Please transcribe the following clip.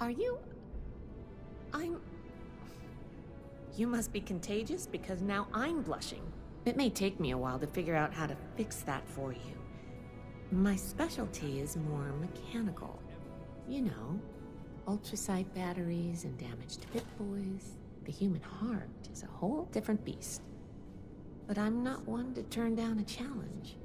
Are you... I'm... You must be contagious because now I'm blushing. It may take me a while to figure out how to fix that for you. My specialty is more mechanical. You know, ultracite batteries and damaged pit boys. The human heart is a whole different beast. But I'm not one to turn down a challenge.